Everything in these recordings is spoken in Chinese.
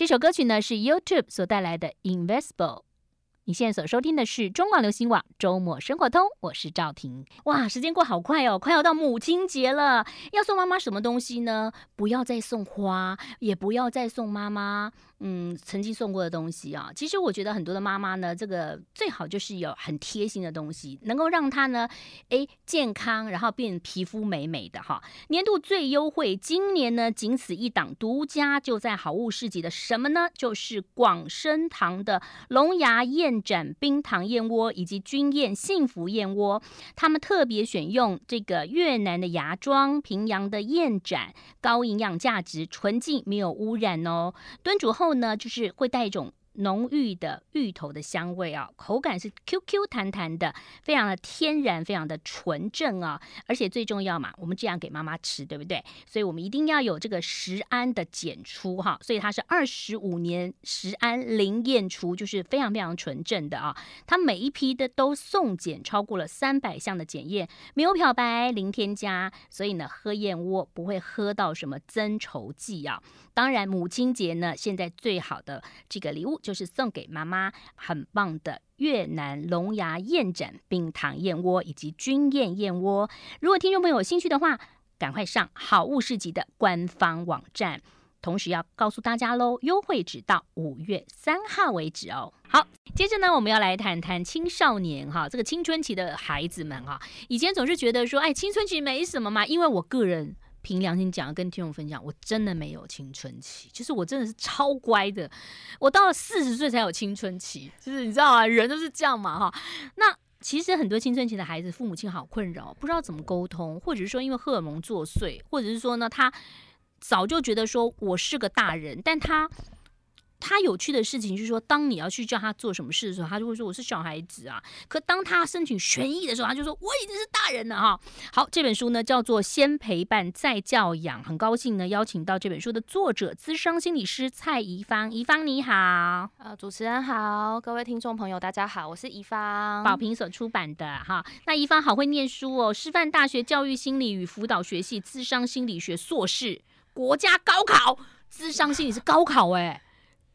这首歌曲呢是 YouTube 所带来的《Invisible》。你现在所收听的是中广流行网周末生活通，我是赵婷。哇，时间过好快哦，快要到母亲节了。要送妈妈什么东西呢？不要再送花，也不要再送妈妈。嗯，曾经送过的东西啊，其实我觉得很多的妈妈呢，这个最好就是有很贴心的东西，能够让她呢，哎，健康，然后变皮肤美美的哈。年度最优惠，今年呢仅此一档，独家就在好物市集的什么呢？就是广生堂的龙牙燕盏冰糖燕窝以及君燕幸福燕窝，他们特别选用这个越南的芽庄、平阳的燕盏，高营养价值，纯净没有污染哦。炖煮后。后呢，就是会带一种。浓郁的芋头的香味啊，口感是 Q Q 弹弹的，非常的天然，非常的纯正啊！而且最重要嘛，我们这样给妈妈吃，对不对？所以我们一定要有这个食安的检出哈，所以它是二十五年食安零验出，就是非常非常纯正的啊！它每一批的都送检超过了三百项的检验，没有漂白，零添加，所以呢，喝燕窝不会喝到什么增稠剂啊！当然，母亲节呢，现在最好的这个礼物。就就是送给妈妈很棒的越南龙牙燕盏冰糖燕窝以及君燕燕窝。如果听众朋友有兴趣的话，赶快上好物市集的官方网站。同时要告诉大家喽，优惠只到五月三号为止哦。好，接着呢，我们要来谈谈青少年哈，这个青春期的孩子们哈，以前总是觉得说，哎，青春期没什么嘛，因为我个人。凭良心讲，跟听众分享，我真的没有青春期，就是我真的是超乖的。我到了四十岁才有青春期，就是你知道啊，人都是这样嘛哈。那其实很多青春期的孩子，父母亲好困扰，不知道怎么沟通，或者是说因为荷尔蒙作祟，或者是说呢，他早就觉得说我是个大人，但他。他有趣的事情就是说，当你要去叫他做什么事的时候，他就会说我是小孩子啊。可当他申请权益的时候，他就说我已经是大人了哈。好，这本书呢叫做《先陪伴再教养》，很高兴呢邀请到这本书的作者资深心理师蔡怡芳。怡芳你好，呃，主持人好，各位听众朋友大家好，我是怡芳，宝瓶所出版的哈。那怡芳好会念书哦，师范大学教育心理与辅导学系资商心理学硕士，国家高考资商心理是高考哎。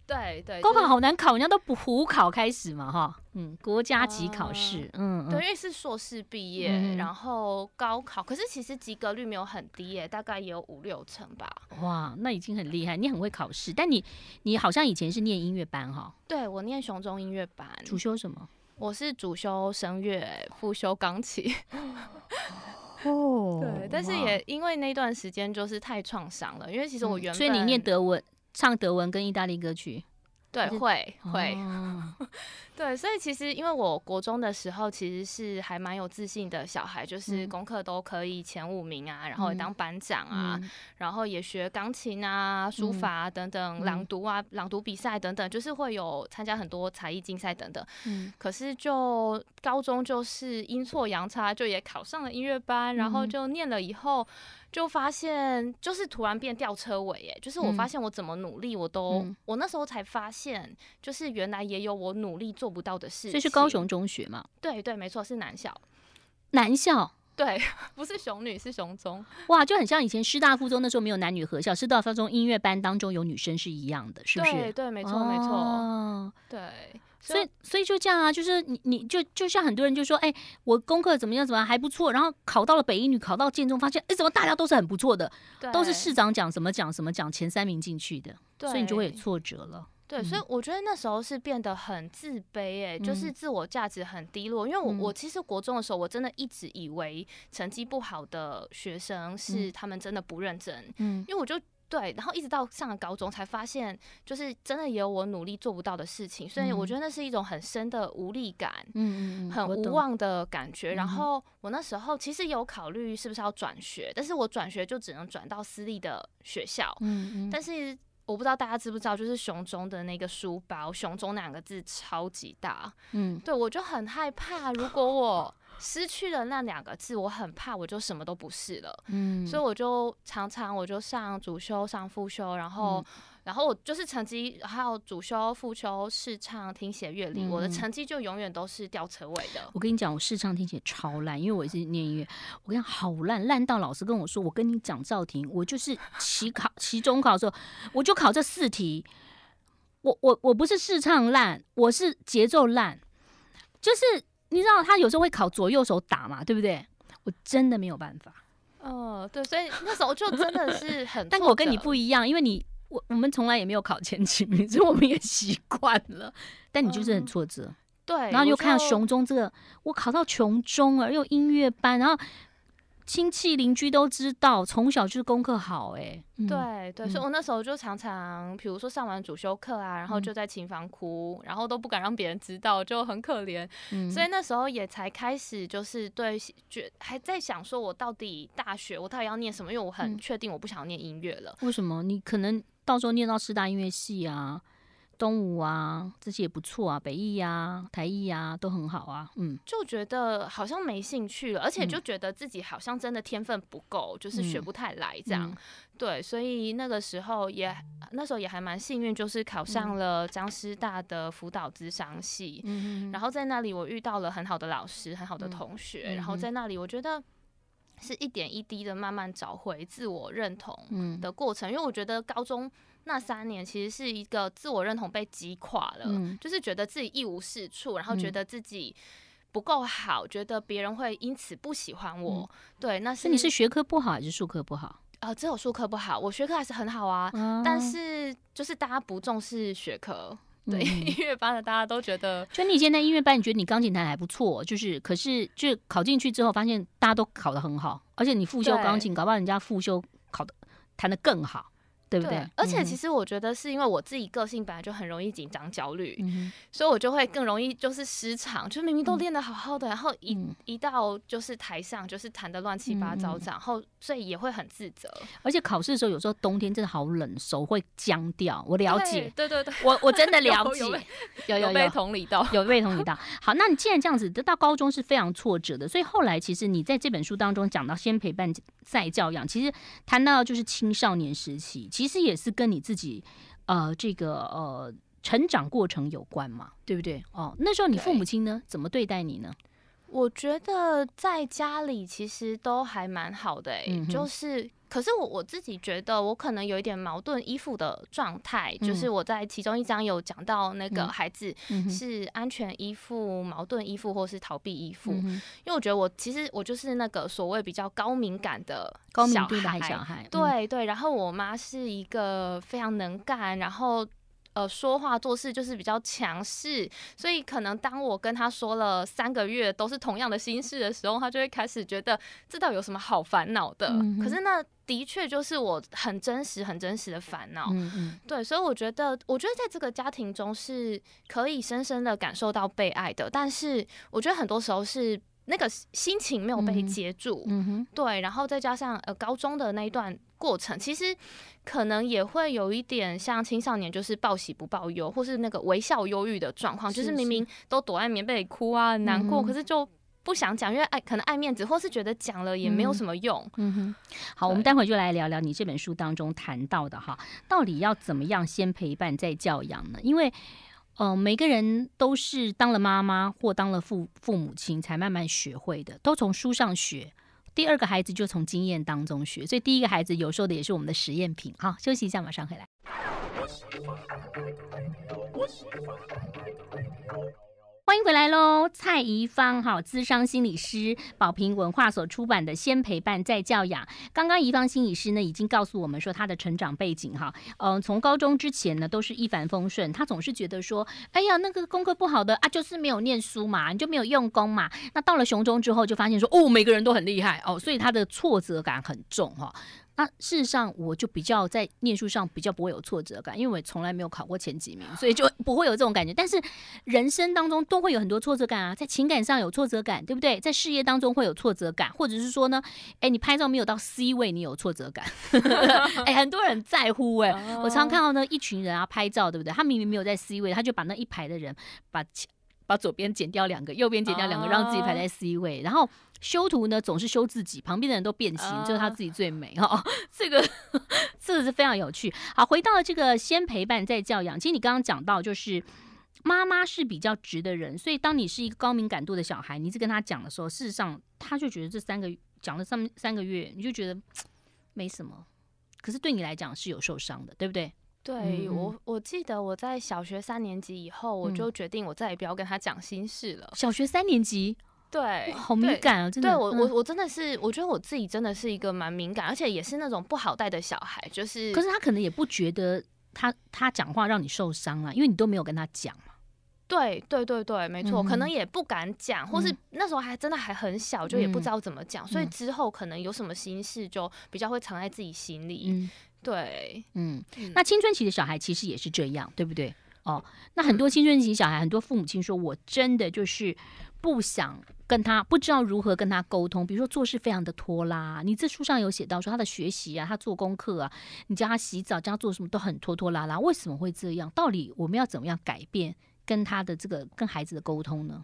对对，高考好难考，人家都不补考开始嘛，哈，嗯，国家级考试，嗯，对，因为是硕士毕业，然后高考，可是其实及格率没有很低耶，大概也有五六成吧。哇，那已经很厉害，你很会考试，但你你好像以前是念音乐班哈？对，我念雄中音乐班，主修什么？我是主修声乐，副修钢琴。哦，对，但是也因为那段时间就是太创伤了，因为其实我原本，所以你念德文。唱德文跟意大利歌曲，对，会会，对，所以其实因为我国中的时候其实是还蛮有自信的小孩，就是功课都可以前五名啊，然后当班长啊，然后也学钢琴啊、书法啊等等，朗读啊、朗读比赛等等，就是会有参加很多才艺竞赛等等。嗯，可是就高中就是阴错阳差，就也考上了音乐班，然后就念了以后。就发现，就是突然变吊车尾，哎，就是我发现我怎么努力，我都，我那时候才发现，就是原来也有我努力做不到的事。这是高雄中学吗？对对，没错，是南校。南校？对，不是雄女，是雄中。哇，就很像以前师大附中那时候没有男女合校，师大附中音乐班当中有女生是一样的，是不是？对对，没错没错。对。所以，所以就这样啊，就是你，你就就像很多人就说，哎，我功课怎么样，怎么样还不错，然后考到了北一女，考到建中，发现，哎，怎么大家都是很不错的，都是市长奖什么奖什么奖前三名进去的，所以你就会有挫折了。对，所以我觉得那时候是变得很自卑，哎，就是自我价值很低落，因为我我其实国中的时候，我真的一直以为成绩不好的学生是他们真的不认真，嗯，因为我就。对，然后一直到上了高中才发现，就是真的也有我努力做不到的事情，所以我觉得那是一种很深的无力感，嗯嗯很无望的感觉。然后我那时候其实有考虑是不是要转学，但是我转学就只能转到私立的学校，嗯嗯。但是我不知道大家知不知道，就是熊中的那个书包“熊中”两个字超级大，嗯，对我就很害怕，如果我。失去了那两个字，我很怕，我就什么都不是了。嗯，所以我就常常我就上主修、上副修，然后，然后我就是成绩还有主修、副修试唱、听写、乐理，我的成绩就永远都是吊车尾的。我跟你讲，我试唱、听写超烂，因为我是念音乐，我跟你讲好烂，烂到老师跟我说，我跟你讲赵婷，我就是期考、期中考的时候，我就考这四题。我我我不是视唱烂，我是节奏烂，就是你知道他有时候会考左右手打嘛，对不对？我真的没有办法。哦，对，所以那时候就真的是很，但我跟你不一样，因为你我我们从来也没有考前几名，所以我们也习惯了。但你就是很挫折，对，然后又看到雄中这个，我考到雄中了，又音乐班，然后。亲戚邻居都知道，从小就是功课好哎。对对，所以我那时候就常常，比如说上完主修课啊，然后就在琴房哭，然后都不敢让别人知道，就很可怜。所以那时候也才开始，就是对觉还在想说，我到底大学我到底要念什么？因为我很确定我不想念音乐了。为什么？你可能到时候念到师大音乐系啊。东吴啊，这些也不错啊，北艺啊、台艺啊，都很好啊。嗯，就觉得好像没兴趣了，而且就觉得自己好像真的天分不够，就是学不太来这样。对，所以那个时候也那时候也还蛮幸运，就是考上了江师大的辅导智商系。嗯然后在那里我遇到了很好的老师、很好的同学，然后在那里我觉得是一点一滴的慢慢找回自我认同的过程，因为我觉得高中。那三年其实是一个自我认同被击垮了，就是觉得自己一无是处，然后觉得自己不够好，觉得别人会因此不喜欢我。对，那是你是学科不好还是术科不好？呃，只有术科不好，我学科还是很好啊。但是就是大家不重视学科，对音乐班的大家都觉得，就你现在音乐班，你觉得你钢琴弹还不错，就是可是就考进去之后，发现大家都考得很好，而且你复修钢琴，搞不好人家复修考的弹得更好。对不对？而且其实我觉得是因为我自己个性本来就很容易紧张焦虑，所以我就会更容易就是失常，就明明都练得好好的，然后一一到就是台上就是弹的乱七八糟，然后所以也会很自责。而且考试的时候有时候冬天真的好冷，手会僵掉。我了解，对对对，我我真的 了解，有有被同理到，有被同理到。好，那你既然这样子，到高中是非常挫折的，所以后来其实你在这本书当中讲到先陪伴再教养，其实谈到就是青少年时期。其实也是跟你自己，呃，这个呃成长过程有关嘛，对不对？哦，那时候你父母亲呢，怎么对待你呢？我觉得在家里其实都还蛮好的，哎，就是。可是我我自己觉得，我可能有一点矛盾依附的状态，就是我在其中一章有讲到那个孩子是安全依附、矛盾依附或是逃避依附，因为我觉得我其实我就是那个所谓比较高敏感的高敏感的小孩，对对。然后我妈是一个非常能干，然后。呃，说话做事就是比较强势，所以可能当我跟他说了三个月都是同样的心事的时候，他就会开始觉得这到底有什么好烦恼的？可是那的确就是我很真实、很真实的烦恼。嗯嗯，对，所以我觉得，我觉得在这个家庭中是可以深深的感受到被爱的，但是我觉得很多时候是。那个心情没有被接住，嗯哼，对，然后再加上呃高中的那一段过程，其实可能也会有一点像青少年，就是报喜不报忧，或是那个微笑忧郁的状况，就是明明都躲在棉被里哭啊难过，可是就不想讲，因为爱可能爱面子，或是觉得讲了也没有什么用。嗯哼，好，我们待会就来聊聊你这本书当中谈到的哈，到底要怎么样先陪伴再教养呢？因为嗯，每个人都是当了妈妈或当了父父母亲才慢慢学会的，都从书上学。第二个孩子就从经验当中学，所以第一个孩子有时候的也是我们的实验品。好，休息一下，马上回来。欢迎回来喽，蔡怡芳哈，资商心理师，宝平文化所出版的《先陪伴再教养》。刚刚怡芳心理师呢，已经告诉我们说他的成长背景哈，嗯，从高中之前呢，都是一帆风顺。他总是觉得说，哎呀，那个功课不好的啊，就是没有念书嘛，你就没有用功嘛。那到了雄中之后，就发现说，哦，每个人都很厉害哦，所以他的挫折感很重哈。那事实上，我就比较在念书上比较不会有挫折感，因为我从来没有考过前几名，所以就不会有这种感觉。但是人生当中都会有很多挫折感啊，在情感上有挫折感，对不对？在事业当中会有挫折感，或者是说呢，哎，你拍照没有到 C 位，你有挫折感。哎，很多人在乎哎，我常常看到呢，一群人啊拍照，对不对？他明明没有在 C 位，他就把那一排的人把。把左边剪掉两个，右边剪掉两个，让自己排在 C 位。然后修图呢，总是修自己，旁边的人都变形，只有他自己最美 哈。这个 这个是非常有趣。好，回到了这个先陪伴再教养。其实你刚刚讲到，就是妈妈是比较直的人，所以当你是一个高敏感度的小孩，你一直跟他讲的时候，事实上他就觉得这三个讲了三三个月，你就觉得没什么。可是对你来讲是有受伤的，对不对？对我，我记得我在小学三年级以后，我就决定我再也不要跟他讲心事了。小学三年级，对，好敏感啊！真的，对我，我，我真的是，我觉得我自己真的是一个蛮敏感，而且也是那种不好带的小孩。就是，可是他可能也不觉得他他讲话让你受伤了，因为你都没有跟他讲嘛。对，对，对，对，没错，可能也不敢讲，或是那时候还真的还很小，就也不知道怎么讲，所以之后可能有什么心事，就比较会藏在自己心里。对，嗯，那青春期的小孩其实也是这样，对不对？哦，那很多青春期小孩，很多父母亲说，我真的就是不想跟他，不知道如何跟他沟通。比如说做事非常的拖拉，你这书上有写到说他的学习啊，他做功课啊，你叫他洗澡，叫他做什么都很拖拖拉拉，为什么会这样？到底我们要怎么样改变跟他的这个跟孩子的沟通呢？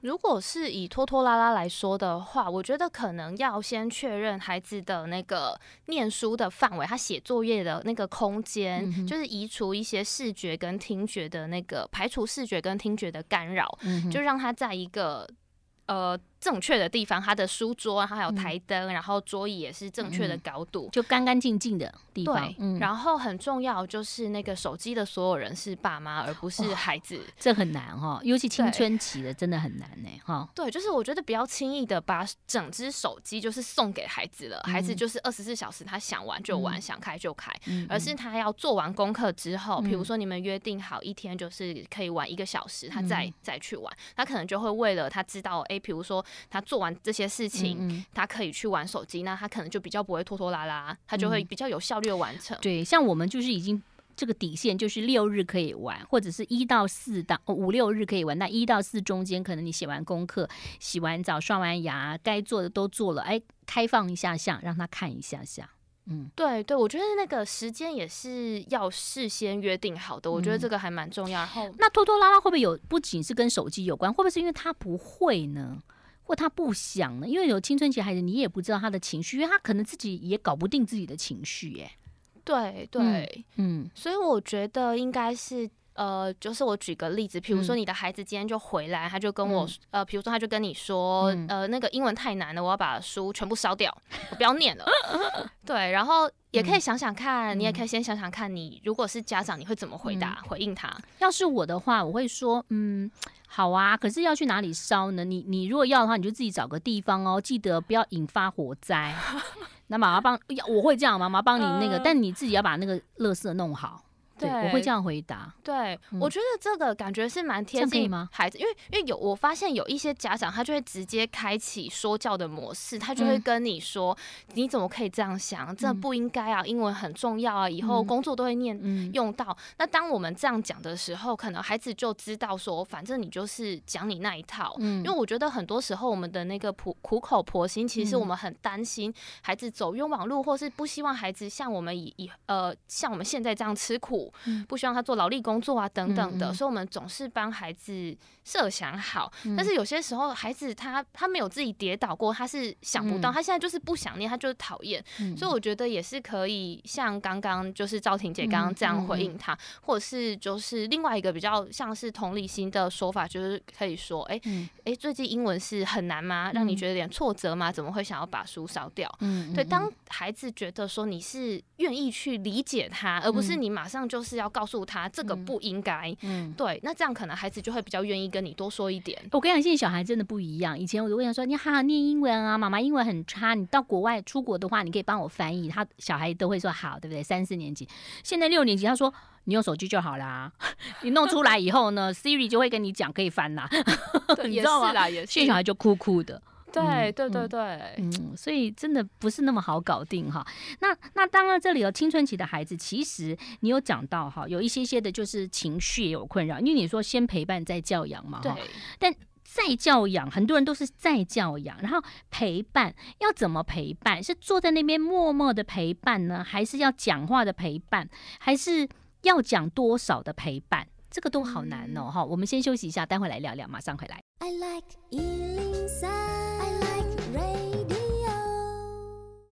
如果是以拖拖拉拉来说的话，我觉得可能要先确认孩子的那个念书的范围，他写作业的那个空间，就是移除一些视觉跟听觉的那个，排除视觉跟听觉的干扰，就让他在一个呃。正确的地方，他的书桌，还有台灯，然后桌椅也是正确的高度，就干干净净的地方。对，然后很重要就是那个手机的所有人是爸妈，而不是孩子。这很难哈，尤其青春期的真的很难呢哈。对，就是我觉得不要轻易的把整只手机就是送给孩子了，孩子就是二十四小时他想玩就玩，想开就开，而是他要做完功课之后，比如说你们约定好一天就是可以玩一个小时，他再再去玩，他可能就会为了他知道，哎，比如说。他做完这些事情，他可以去玩手机，那他可能就比较不会拖拖拉拉，他就会比较有效率完成。对，像我们就是已经这个底线就是六日可以玩，或者是一到四到五六日可以玩。那一到四中间，可能你写完功课、洗完澡、刷完牙，该做的都做了，哎，开放一下下，让他看一下下。嗯，对对，我觉得那个时间也是要事先约定好的，我觉得这个还蛮重要。然后，那拖拖拉拉会不会有？不仅是跟手机有关，会不会是因为他不会呢？或他不想呢？因为有青春期孩子，你也不知道他的情绪，因为他可能自己也搞不定自己的情绪，耶。对对，嗯，所以我觉得应该是，呃，就是我举个例子，比如说你的孩子今天就回来，他就跟我，呃，比如说他就跟你说，呃，那个英文太难了，我要把书全部烧掉，我不要念了。对，然后也可以想想看，你也可以先想想看，你如果是家长，你会怎么回答回应他？要是我的话，我会说，嗯。好啊，可是要去哪里烧呢？你你如果要的话，你就自己找个地方哦，记得不要引发火灾。那妈妈帮，我会这样，妈妈帮你那个，但你自己要把那个垃圾弄好。对，我会这样回答。对，我觉得这个感觉是蛮贴近孩子，因为因为有我发现有一些家长，他就会直接开启说教的模式，他就会跟你说：“你怎么可以这样想？这不应该啊！英文很重要啊，以后工作都会念用到。”那当我们这样讲的时候，可能孩子就知道说，反正你就是讲你那一套。因为我觉得很多时候我们的那个苦苦口婆心，其实我们很担心孩子走冤枉路，或是不希望孩子像我们以以呃像我们现在这样吃苦。不希望他做劳力工作啊，等等的，所以我们总是帮孩子设想好。但是有些时候，孩子他他没有自己跌倒过，他是想不到，他现在就是不想念，他就是讨厌。所以我觉得也是可以像刚刚就是赵婷姐刚刚这样回应他，或者是就是另外一个比较像是同理心的说法，就是可以说，哎哎，最近英文是很难吗？让你觉得有点挫折吗？怎么会想要把书烧掉？嗯，对，当孩子觉得说你是愿意去理解他，而不是你马上就是。是要告诉他这个不应该，嗯，对，那这样可能孩子就会比较愿意跟你多说一点。我跟你讲，现在小孩真的不一样。以前我就问他说：“你好好念英文啊，妈妈英文很差，你到国外出国的话，你可以帮我翻译。”他小孩都会说好，对不对？三四年级，现在六年级，他说你用手机就好啦。你弄出来以后呢，Siri 就会跟你讲可以翻啦。你知道吗？现在小孩就哭哭的。对对对对，嗯，所以真的不是那么好搞定哈。那那当然，这里有青春期的孩子，其实你有讲到哈，有一些些的就是情绪也有困扰，因为你说先陪伴再教养嘛，对。但再教养，很多人都是再教养，然后陪伴要怎么陪伴？是坐在那边默默的陪伴呢，还是要讲话的陪伴？还是要讲多少的陪伴？这个都好难哦哈。我们先休息一下，待会来聊聊，马上回来。I like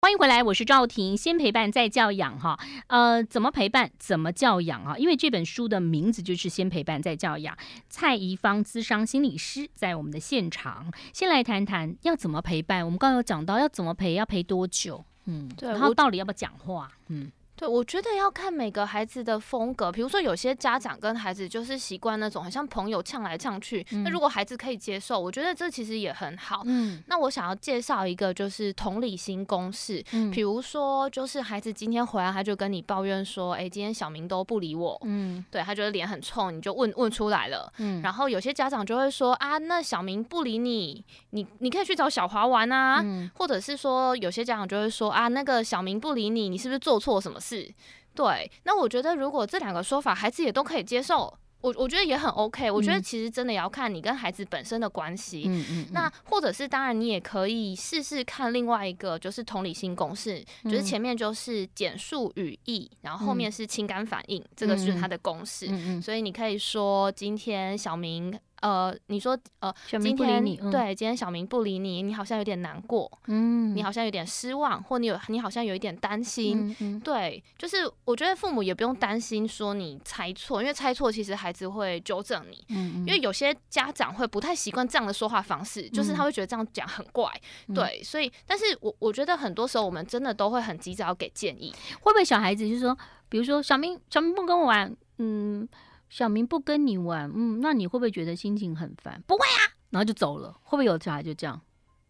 欢迎回来，我是赵婷。先陪伴再教养哈，呃，怎么陪伴，怎么教养啊？因为这本书的名字就是先陪伴再教养。蔡怡芳资商心理师在我们的现场，先来谈谈要怎么陪伴。我们刚刚有讲到要怎么陪，要陪多久？嗯，对，然后到底要不要讲话？嗯。对，我觉得要看每个孩子的风格。比如说，有些家长跟孩子就是习惯那种好像朋友呛来呛去。那如果孩子可以接受，我觉得这其实也很好。嗯，那我想要介绍一个就是同理心公式。嗯，比如说，就是孩子今天回来，他就跟你抱怨说：“哎，今天小明都不理我。”嗯，对他觉得脸很臭，你就问问出来了。嗯，然后有些家长就会说：“啊，那小明不理你，你你可以去找小华玩啊。”嗯，或者是说，有些家长就会说：“啊，那个小明不理你，你是不是做错什么？”是，对。那我觉得，如果这两个说法孩子也都可以接受，我我觉得也很 OK。我觉得其实真的要看你跟孩子本身的关系。嗯嗯。那或者是当然，你也可以试试看另外一个，就是同理心公式，就是前面就是简述语义，然后后面是情感反应，这个是它的公式。嗯嗯。所以你可以说，今天小明。呃，你说呃，今天对，今天小明不理你，你好像有点难过，嗯，你好像有点失望，或你有你好像有一点担心，对，就是我觉得父母也不用担心说你猜错，因为猜错其实孩子会纠正你，嗯，因为有些家长会不太习惯这样的说话方式，就是他会觉得这样讲很怪，对，所以，但是我我觉得很多时候我们真的都会很急着要给建议，会不会小孩子就是说，比如说小明小明不跟我玩，嗯。小明不跟你玩，嗯，那你会不会觉得心情很烦？不会啊，然后就走了。会不会有小孩就这样？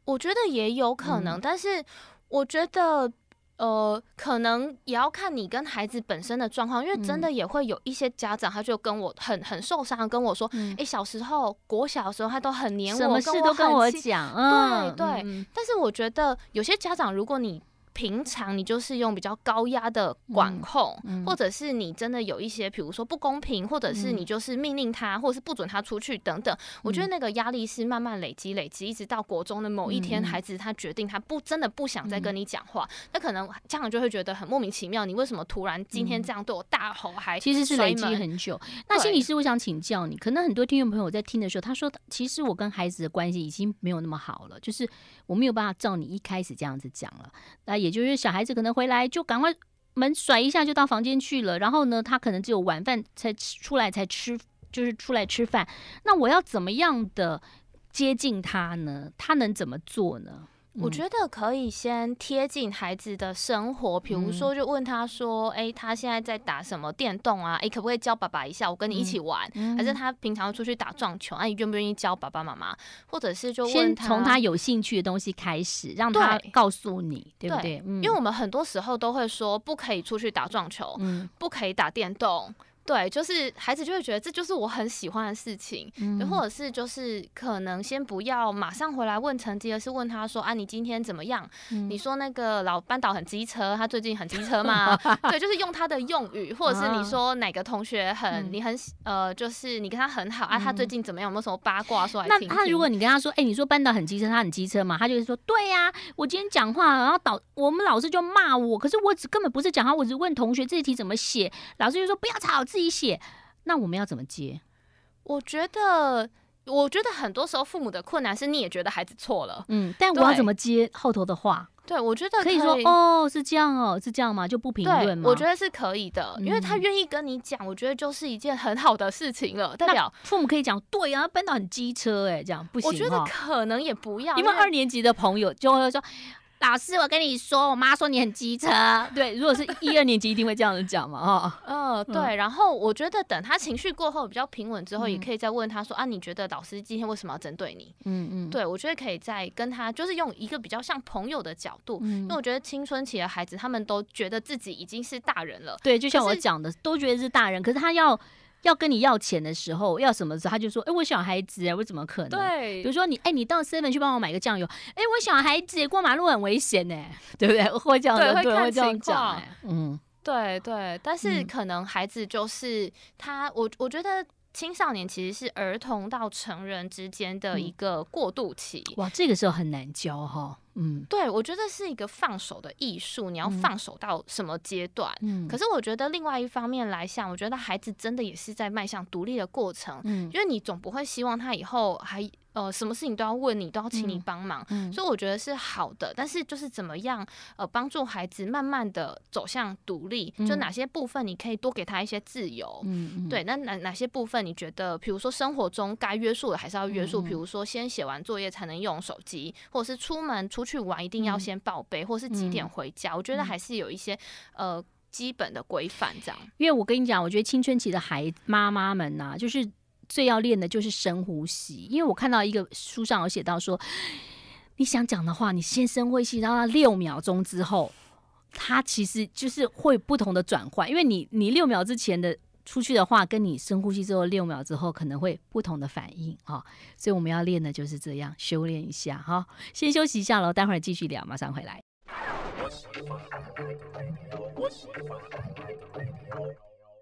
我觉得也有可能，但是我觉得，呃，可能也要看你跟孩子本身的状况，因为真的也会有一些家长，他就跟我很很受伤，跟我说，哎，小时候国小的时候他都很黏我，什么事都跟我讲，对对。但是我觉得有些家长，如果你平常你就是用比较高压的管控，或者是你真的有一些，比如说不公平，或者是你就是命令他，或者是不准他出去等等。我觉得那个压力是慢慢累积、累积，一直到国中的某一天，孩子他决定他不真的不想再跟你讲话，那可能家长就会觉得很莫名其妙，你为什么突然今天这样对我大吼？还其实是累积很久。那心理师，我想请教你，可能很多听众朋友在听的时候，他说，其实我跟孩子的关系已经没有那么好了，就是我没有办法照你一开始这样子讲了。那也也就是小孩子可能回来就赶快门甩一下就到房间去了，然后呢，他可能只有晚饭才出来才吃，就是出来吃饭。那我要怎么样的接近他呢？他能怎么做呢？我觉得可以先贴近孩子的生活，比如说就问他说：“哎，他现在在打什么电动啊？哎，可不可以教爸爸一下？我跟你一起玩。”还是他平常出去打撞球？哎，你愿不愿意教爸爸妈妈？或者是就先从他有兴趣的东西开始，让他告诉你，对不对？因为我们很多时候都会说不可以出去打撞球，不可以打电动。对，就是孩子就会觉得这就是我很喜欢的事情，或者是就是可能先不要马上回来问成绩，而是问他说啊，你今天怎么样？你说那个老班导很机车，他最近很机车吗？对，就是用他的用语，或者是你说哪个同学很你很呃，就是你跟他很好啊，他最近怎么样？有没有什么八卦说来听？那他如果你跟他说，哎，你说班导很机车，他很机车嘛？他就会说，对呀，我今天讲话，然后导我们老师就骂我，可是我只根本不是讲话，我只问同学这题怎么写，老师就说不要吵。自己写，那我们要怎么接？我觉得，我觉得很多时候父母的困难是你也觉得孩子错了，嗯，但我要怎么接后头的话？对，我觉得可以说哦，是这样哦，是这样吗？就不评论吗？我觉得是可以的，因为他愿意跟你讲，我觉得就是一件很好的事情了。代表父母可以讲，对啊，搬到很机车，哎，这样不行。我觉得可能也不要，因为二年级的朋友就会说。老师，我跟你说，我妈说你很机车。对，如果是一二年级，一定会这样子讲嘛，哈。嗯，对。然后我觉得等他情绪过后比较平稳之后，也可以再问他说啊，你觉得老师今天为什么要针对你？嗯嗯。对，我觉得可以再跟他，就是用一个比较像朋友的角度，因为我觉得青春期的孩子他们都觉得自己已经是大人了。对，就像我讲的，都觉得是大人，可是他要。要跟你要钱的时候，要什么时候他就说：“哎，我小孩子，我怎么可能？”对，比如说你，哎，你到 seven 去帮我买个酱油，哎，我小孩子过马路很危险呢，对不对？会这样子，对，会这样讲。嗯，对对，但是可能孩子就是他，我我觉得青少年其实是儿童到成人之间的一个过渡期。哇，这个时候很难教哈。嗯，对，我觉得是一个放手的艺术，你要放手到什么阶段？嗯，可是我觉得另外一方面来想，我觉得孩子真的也是在迈向独立的过程。嗯，因为你总不会希望他以后还呃什么事情都要问你，都要请你帮忙。嗯，所以我觉得是好的。但是就是怎么样呃帮助孩子慢慢的走向独立？就哪些部分你可以多给他一些自由？嗯对，那哪哪些部分你觉得，比如说生活中该约束的还是要约束？比如说先写完作业才能用手机，或者是出门出。去玩一定要先报备，或是几点回家？我觉得还是有一些呃基本的规范这样。因为我跟你讲，我觉得青春期的孩妈妈们呐，就是最要练的就是深呼吸。因为我看到一个书上有写到说，你想讲的话，你先深呼吸，然后六秒钟之后，它其实就是会不同的转换。因为你你六秒之前的出去的话，跟你深呼吸之后六秒之后可能会不同的反应啊。所以我们要练的就是这样，修炼一下哈。先休息一下喽，待会儿继续聊，马上回来。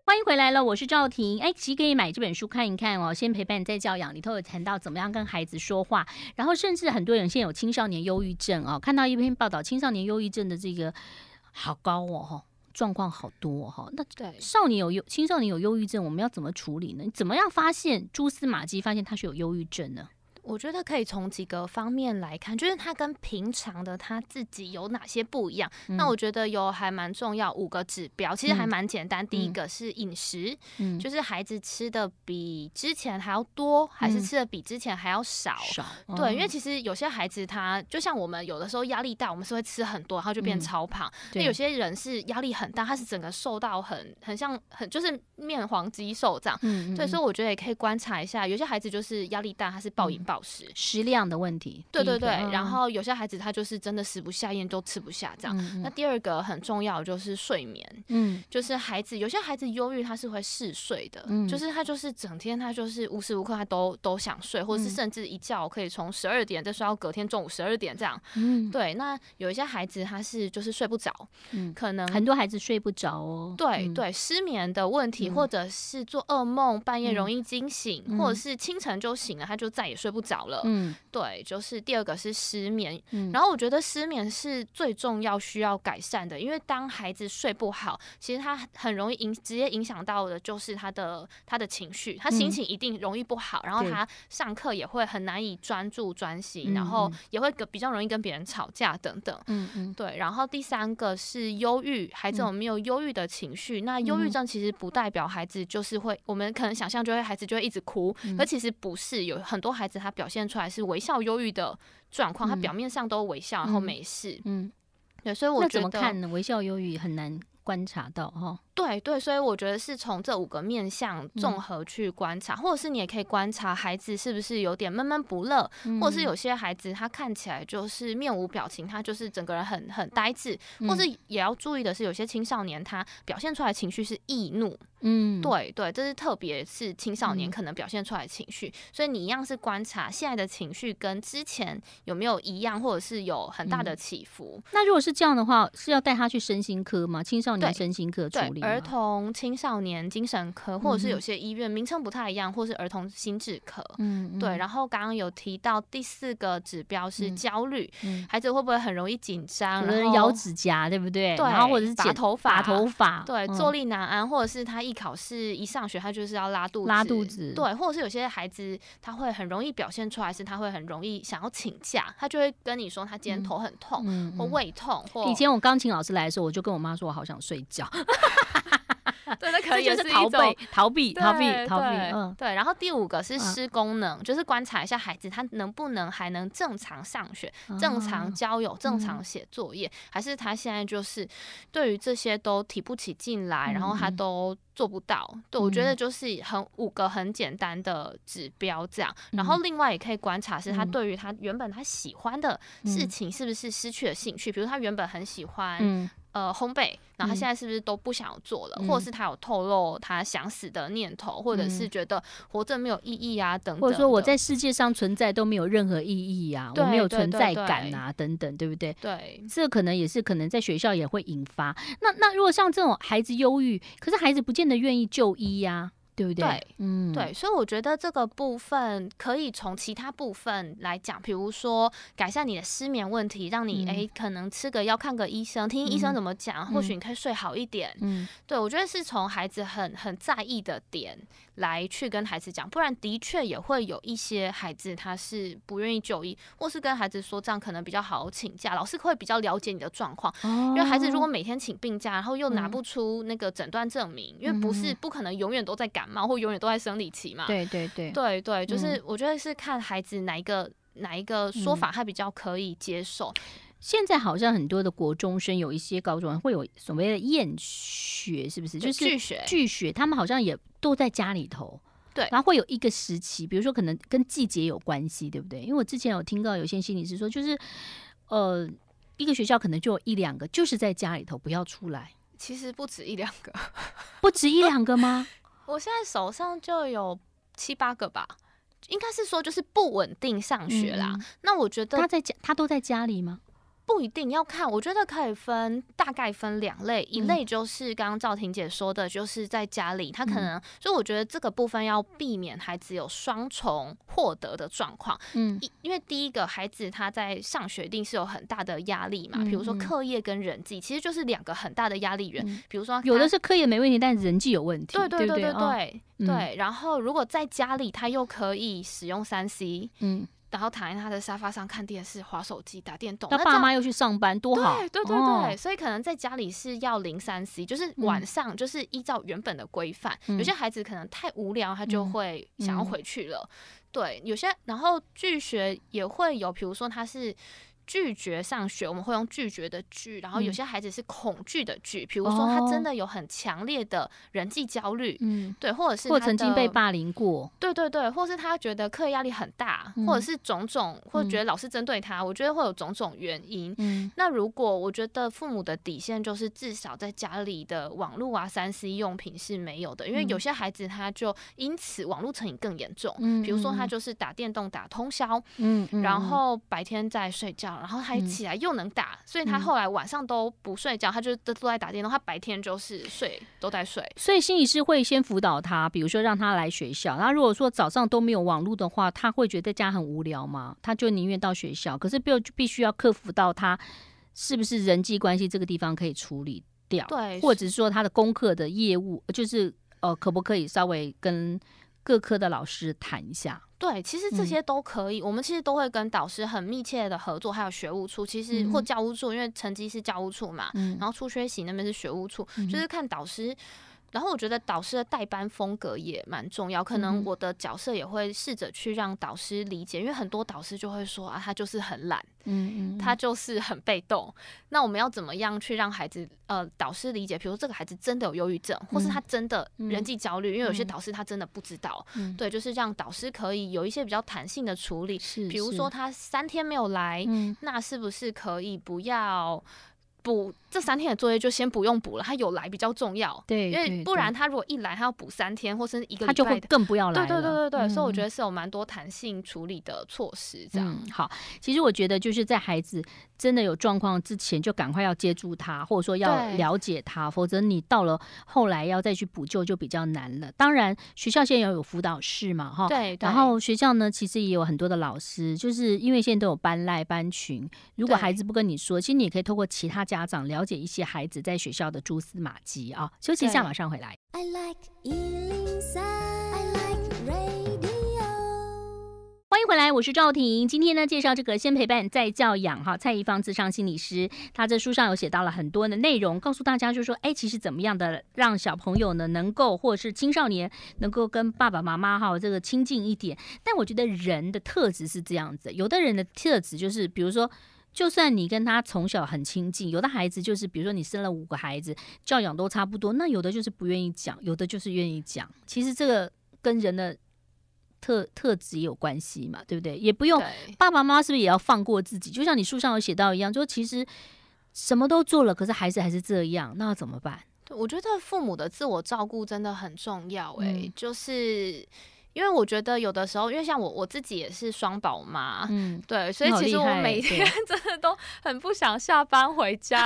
欢迎回来了，我是赵婷。哎，其实可以买这本书看一看哦。先陪伴你在教养里头有谈到怎么样跟孩子说话，然后甚至很多人现在有青少年忧郁症哦。看到一篇报道，青少年忧郁症的这个好高哦，哈，状况好多哈。那对少年有忧，青少年有忧郁症，我们要怎么处理呢？怎么样发现蛛丝马迹，发现他是有忧郁症呢？我觉得可以从几个方面来看，就是他跟平常的他自己有哪些不一样。那我觉得有还蛮重要五个指标，其实还蛮简单。第一个是饮食，就是孩子吃的比之前还要多，还是吃的比之前还要少？少对，因为其实有些孩子他就像我们有的时候压力大，我们是会吃很多，然后就变超胖。那有些人是压力很大，他是整个瘦到很很像很就是面黄肌瘦这样。对，所以我觉得也可以观察一下，有些孩子就是压力大，他是暴饮暴。暴食食量的问题，对对对，然后有些孩子他就是真的食不下咽，都吃不下这样。那第二个很重要就是睡眠，嗯，就是孩子有些孩子忧郁，他是会嗜睡的，就是他就是整天他就是无时无刻他都都想睡，或者是甚至一觉可以从十二点再睡到隔天中午十二点这样。嗯，对。那有一些孩子他是就是睡不着，嗯，可能很多孩子睡不着哦。对对，失眠的问题，或者是做噩梦，半夜容易惊醒，或者是清晨就醒了，他就再也睡不。早了，嗯，对，就是第二个是失眠，嗯，然后我觉得失眠是最重要需要改善的，因为当孩子睡不好，其实他很容易影直接影响到的就是他的他的情绪，他心情一定容易不好，然后他上课也会很难以专注专心，然后也会比较容易跟别人吵架等等，嗯嗯，对，然后第三个是忧郁，孩子有没有忧郁的情绪？那忧郁症其实不代表孩子就是会，我们可能想象就会孩子就会一直哭，而其实不是，有很多孩子他。表现出来是微笑忧郁的状况，他表面上都微笑，然后没事。嗯，对，所以我觉得怎么看呢？微笑忧郁很难观察到哈。对对，所以我觉得是从这五个面向综合去观察，或者是你也可以观察孩子是不是有点闷闷不乐，或者是有些孩子他看起来就是面无表情，他就是整个人很很呆滞，或是也要注意的是，有些青少年他表现出来情绪是易怒，嗯，对对，这是特别是青少年可能表现出来情绪，所以你一样是观察现在的情绪跟之前有没有一样，或者是有很大的起伏。那如果是这样的话，是要带他去身心科吗？青少年身心科处理？儿童青少年精神科，或者是有些医院名称不太一样，或是儿童心智科。嗯，对。然后刚刚有提到第四个指标是焦虑，孩子会不会很容易紧张，然后咬指甲，对不对？对。然后或者是拔头发，拔头发，对，坐立难安，或者是他一考试一上学，他就是要拉肚子，拉肚子。对，或者是有些孩子他会很容易表现出来，是他会很容易想要请假，他就会跟你说他今天头很痛，或胃痛。或以前我钢琴老师来的时候，我就跟我妈说，我好想睡觉。对，那可以是逃避、逃避、逃避、逃避。嗯，对。然后第五个是失功能，就是观察一下孩子他能不能还能正常上学、正常交友、正常写作业，还是他现在就是对于这些都提不起劲来，然后他都做不到。对，我觉得就是很五个很简单的指标这样。然后另外也可以观察是他对于他原本他喜欢的事情是不是失去了兴趣，比如他原本很喜欢。呃，烘焙，然后他现在是不是都不想要做了，或者是他有透露他想死的念头，或者是觉得活着没有意义啊，等等，或者说我在世界上存在都没有任何意义啊，我没有存在感啊，等等，对不对？对，这可能也是可能在学校也会引发。那那如果像这种孩子忧郁，可是孩子不见得愿意就医呀。对不对？嗯，对，所以我觉得这个部分可以从其他部分来讲，比如说改善你的失眠问题，让你哎可能吃个药、看个医生，听医生怎么讲，或许你可以睡好一点。嗯，对，我觉得是从孩子很很在意的点来去跟孩子讲，不然的确也会有一些孩子他是不愿意就医，或是跟孩子说这样可能比较好请假，老师会比较了解你的状况。因为孩子如果每天请病假，然后又拿不出那个诊断证明，因为不是不可能永远都在感冒或永远都在生理期嘛？对对对，对对，就是我觉得是看孩子哪一个哪一个说法他比较可以接受。现在好像很多的国中生有一些高中会有所谓的厌学，是不是？就是拒学，拒学，他们好像也都在家里头。对，然后会有一个时期，比如说可能跟季节有关系，对不对？因为我之前有听到有些心理师说，就是呃，一个学校可能就有一两个，就是在家里头不要出来。其实不止一两个，不止一两个吗？我现在手上就有七八个吧，应该是说就是不稳定上学啦。那我觉得他在家，他都在家里吗？不一定要看，我觉得可以分大概分两类，一类就是刚刚赵婷姐说的，就是在家里，他可能，所以我觉得这个部分要避免孩子有双重获得的状况。嗯，因为第一个孩子他在上学一定是有很大的压力嘛，比如说课业跟人际，其实就是两个很大的压力源。比如说有的是课业没问题，但人际有问题。对对对对对对。然后如果在家里他又可以使用三 C，嗯。然后躺在他的沙发上看电视、划手机、打电动。那爸妈又去上班，多好！对对对对，所以可能在家里是要零三 C，就是晚上就是依照原本的规范。有些孩子可能太无聊，他就会想要回去了。对，有些然后拒学也会有，比如说他是。拒绝上学，我们会用拒绝的拒，然后有些孩子是恐惧的惧，比如说他真的有很强烈的人际焦虑，嗯，对，或者是或曾经被霸凌过，对对对，或是他觉得课业压力很大，或者是种种，或者觉得老师针对他，我觉得会有种种原因。嗯，那如果我觉得父母的底线就是至少在家里的网络啊、三 C 用品是没有的，因为有些孩子他就因此网络成瘾更严重，嗯，比如说他就是打电动打通宵，嗯，然后白天在睡觉。然后他起来又能打，所以他后来晚上都不睡觉，他就都都在打电动。他白天就是睡，都在睡。所以心理师会先辅导他，比如说让他来学校。然后如果说早上都没有网络的话，他会觉得在家很无聊吗？他就宁愿到学校。可是必必须要克服到他是不是人际关系这个地方可以处理掉，对，或者是说他的功课的业务，就是呃，可不可以稍微跟各科的老师谈一下？对，其实这些都可以。我们其实都会跟导师很密切的合作，还有学务处，其实或教务处，因为成绩是教务处嘛，然后初学习那边是学务处，就是看导师。然后我觉得导师的代班风格也蛮重要，可能我的角色也会试着去让导师理解，因为很多导师就会说啊，他就是很懒，嗯嗯，他就是很被动。那我们要怎么样去让孩子呃导师理解？比如这个孩子真的有忧郁症，或是他真的人际焦虑，因为有些导师他真的不知道，对，就是让导师可以有一些比较弹性的处理，比如说他三天没有来，那是不是可以不要？补这三天的作业就先不用补了，他有来比较重要。对，因为不然他如果一来，他要补三天或是一个，他就会更不要来。对对对对对，所以我觉得是有蛮多弹性处理的措施。这样好，其实我觉得就是在孩子真的有状况之前，就赶快要接住他，或者说要了解他，否则你到了后来要再去补救就比较难了。当然，学校现在要有辅导室嘛，哈。对。然后学校呢，其实也有很多的老师，就是因为现在都有班赖班群，如果孩子不跟你说，其实你也可以透过其他家长。了解一些孩子在学校的蛛丝马迹啊！休息一下，马上回来。欢迎回来，我是赵婷。今天呢，介绍这个先陪伴再教养哈，蔡宜芳自商心理师，他这书上有写到了很多的内容，告诉大家就是说，哎，其实怎么样的让小朋友呢，能够或者是青少年能够跟爸爸妈妈哈这个亲近一点。但我觉得人的特质是这样子，有的人的特质就是，比如说。就算你跟他从小很亲近，有的孩子就是，比如说你生了五个孩子，教养都差不多，那有的就是不愿意讲，有的就是愿意讲。其实这个跟人的特特质也有关系嘛，对不对？也不用爸爸妈妈是不是也要放过自己？就像你书上有写到一样，就其实什么都做了，可是孩子还是这样，那要怎么办？我觉得父母的自我照顾真的很重要，哎，就是。因为我觉得有的时候，因为像我我自己也是双宝妈，嗯，对，所以其实我每天真的都很不想下班回家，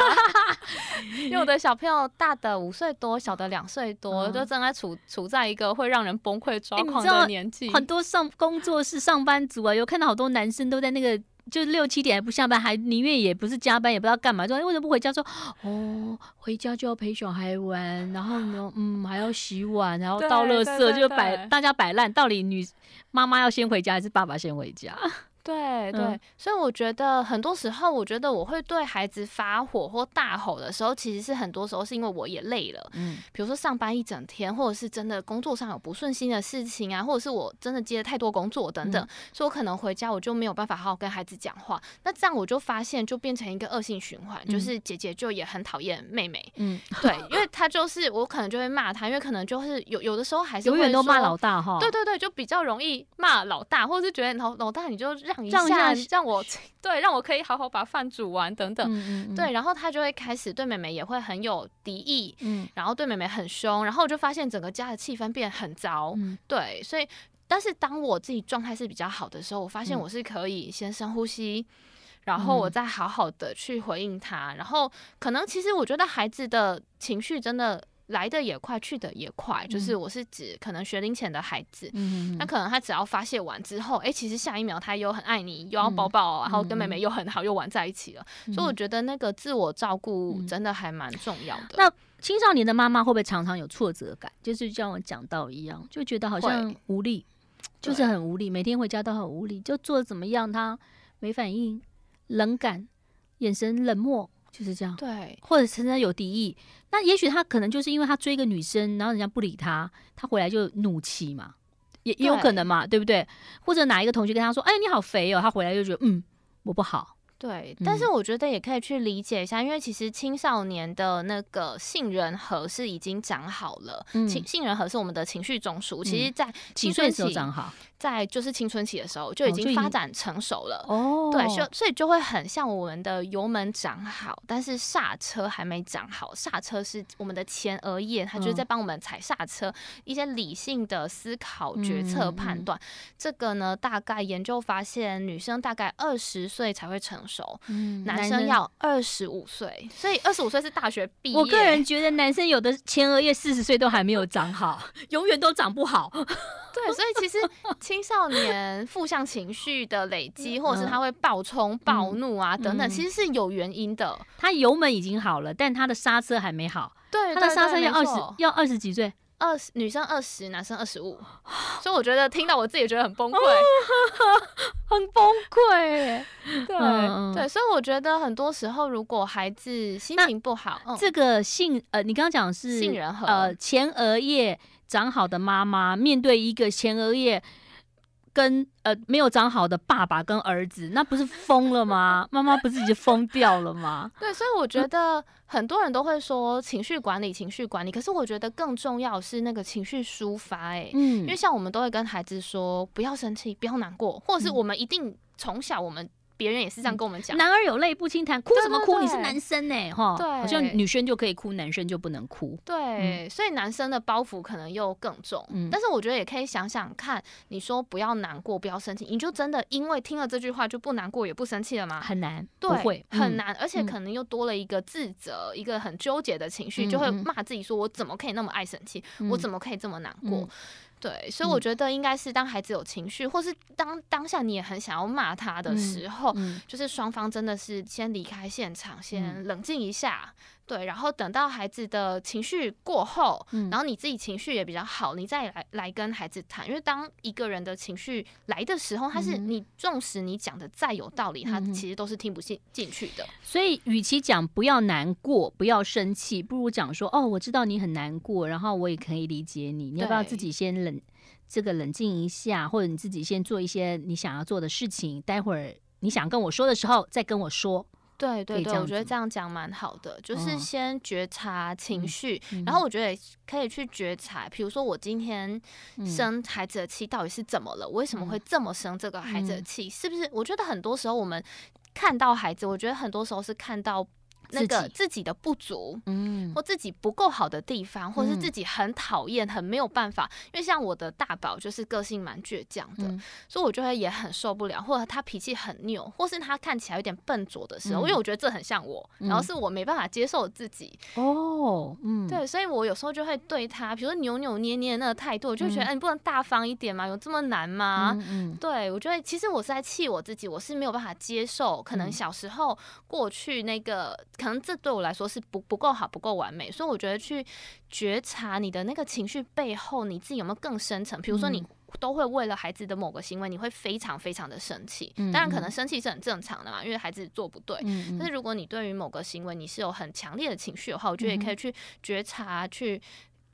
因为我的小朋友大的五岁多，小的两岁多，就正在处处在一个会让人崩溃抓狂的年纪。很多上工作室上班族啊，有看到好多男生都在那个。就六七点还不下班，还宁愿也不是加班，也不知道干嘛，说为什么不回家？说哦，回家就要陪小孩玩，然后呢，嗯，还要洗碗，然后倒垃圾，就摆大家摆烂。到底女妈妈要先回家，还是爸爸先回家？对对，所以我觉得很多时候，我觉得我会对孩子发火或大吼的时候，其实是很多时候是因为我也累了。嗯，比如说上班一整天，或者是真的工作上有不顺心的事情啊，或者是我真的接了太多工作等等，所以我可能回家我就没有办法好好跟孩子讲话。那这样我就发现就变成一个恶性循环，就是姐姐就也很讨厌妹妹。嗯，对，因为她就是我可能就会骂她，因为可能就是有有的时候还是永远都骂老大哈。对对对，就比较容易骂老大，或者是觉得老老大你就让。让一下，让我 对，让我可以好好把饭煮完等等，对，然后他就会开始对妹妹也会很有敌意，嗯，然后对妹妹很凶，然后我就发现整个家的气氛变很糟，对，所以，但是当我自己状态是比较好的时候，我发现我是可以先深呼吸，然后我再好好的去回应他，然后可能其实我觉得孩子的情绪真的。来的也快，去的也快，就是我是指可能学龄前的孩子，那可能他只要发泄完之后，哎，其实下一秒他又很爱你，又要抱抱，然后跟妹妹又很好，又玩在一起了。所以我觉得那个自我照顾真的还蛮重要的。那青少年的妈妈会不会常常有挫折感？就是像我讲到一样，就觉得好像无力，就是很无力，每天回家都很无力，就做怎么样他没反应，冷感，眼神冷漠。就是这样，对，或者真的有敌意，那也许他可能就是因为他追一个女生，然后人家不理他，他回来就怒气嘛，也也有可能嘛，对不对？或者哪一个同学跟他说：“哎，你好肥哦。”他回来就觉得：“嗯，我不好。”对，但是我觉得也可以去理解一下，因为其实青少年的那个杏仁核是已经长好了，杏杏仁核是我们的情绪中枢，其实在几岁时候长好？在就是青春期的时候就已经发展成熟了哦，对，所所以就会很像我们的油门长好，但是刹车还没长好。刹车是我们的前额叶，它就是在帮我们踩刹车，一些理性的思考、决策、判断。这个呢，大概研究发现，女生大概二十岁才会成熟，男生要二十五岁，所以二十五岁是大学毕业。我个人觉得，男生有的前额叶四十岁都还没有长好，永远都长不好。对，所以其实青少年负向情绪的累积，或者是他会暴冲、暴怒啊等等，其实是有原因的。他油门已经好了，但他的刹车还没好。对，他的刹车要二十，要二十几岁，二十女生二十，男生二十五。所以我觉得听到我自己觉得很崩溃，很崩溃。对对，所以我觉得很多时候，如果孩子心情不好，这个杏呃，你刚刚讲是杏仁核呃前额叶。长好的妈妈面对一个前额叶跟呃没有长好的爸爸跟儿子，那不是疯了吗？妈妈不是已经疯掉了吗？对，所以我觉得很多人都会说情绪管理，情绪管理。可是我觉得更重要是那个情绪抒发。哎，嗯，因为像我们都会跟孩子说，不要生气，不要难过，或者是我们一定从小我们。别人也是这样跟我们讲，男儿有泪不轻弹，哭什么哭？你是男生呢，哈，对，好像女生就可以哭，男生就不能哭。对，所以男生的包袱可能又更重。嗯，但是我觉得也可以想想看，你说不要难过，不要生气，你就真的因为听了这句话就不难过也不生气了吗？很难，对会很难，而且可能又多了一个自责，一个很纠结的情绪，就会骂自己说：“我怎么可以那么爱生气？我怎么可以这么难过？”对，所以我觉得应该是当孩子有情绪，或是当当下你也很想要骂他的时候，就是双方真的是先离开现场，先冷静一下。对，然后等到孩子的情绪过后，然后你自己情绪也比较好，你再来来跟孩子谈。因为当一个人的情绪来的时候，他是你纵使你讲的再有道理，他其实都是听不进进去的。所以，与其讲不要难过、不要生气，不如讲说哦，我知道你很难过，然后我也可以理解你。你要不要自己先冷这个冷静一下，或者你自己先做一些你想要做的事情？待会儿你想跟我说的时候，再跟我说。对对对，我觉得这样讲蛮好的，就是先觉察情绪，然后我觉得可以去觉察，比如说我今天生孩子的气到底是怎么了？我为什么会这么生这个孩子的气？是不是？我觉得很多时候我们看到孩子，我觉得很多时候是看到。那个自己的不足，嗯，或自己不够好的地方，或是自己很讨厌、很没有办法。因为像我的大宝就是个性蛮倔强的，所以我就会也很受不了，或者他脾气很拗，或是他看起来有点笨拙的时候，因为我觉得这很像我，然后是我没办法接受自己。哦，嗯，对，所以我有时候就会对他，比如说扭扭捏捏的那个态度，我就觉得，哎，你不能大方一点吗？有这么难吗？嗯，对我觉得其实我是在气我自己，我是没有办法接受，可能小时候过去那个。可能这对我来说是不不够好，不够完美，所以我觉得去觉察你的那个情绪背后，你自己有没有更深层？比如说你都会为了孩子的某个行为，你会非常非常的生气。当然，可能生气是很正常的嘛，因为孩子做不对。但是如果你对于某个行为你是有很强烈的情绪的话，我觉得也可以去觉察去。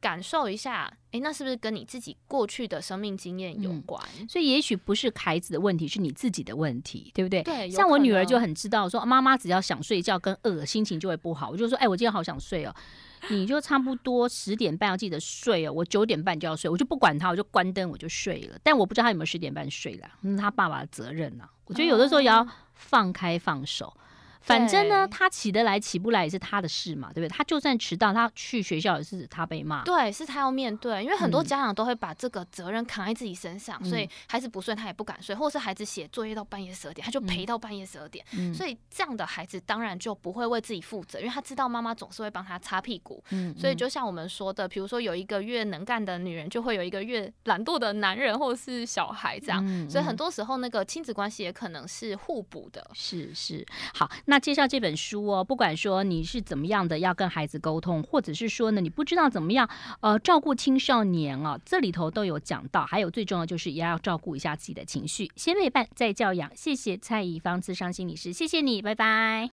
感受一下，哎，那是不是跟你自己过去的生命经验有关？所以也许不是孩子的问题，是你自己的问题，对不对？对。像我女儿就很知道，说妈妈只要想睡觉跟饿，心情就会不好。我就说，哎，我今天好想睡哦，你就差不多十点半要记得睡哦，我九点半就要睡，我就不管他，我就关灯，我就睡了。但我不知道他有没有十点半睡了，那是他爸爸的责任呐。我觉得有的时候也要放开放手。反正呢，他起得来起不来也是他的事嘛，对不对？他就算迟到，他去学校也是他被骂。对，是他要面对，因为很多家长都会把这个责任扛在自己身上，所以孩子不睡他也不敢睡，或是孩子写作业到半夜十二点，他就陪到半夜十二点。所以这样的孩子当然就不会为自己负责，因为他知道妈妈总是会帮他擦屁股。嗯，所以就像我们说的，比如说有一个越能干的女人，就会有一个越懒惰的男人，或者是小孩这样。所以很多时候那个亲子关系也可能是互补的。是是，好，那那介绍这本书。哦，不管说你是怎么样的要跟孩子沟通，或者是说呢，你不知道怎么样呃照顾青少年啊，这里头都有讲到。还有最重要就是也要照顾一下自己的情绪，先陪伴再教养。谢谢蔡怡芳智商心理师，谢谢你，拜拜。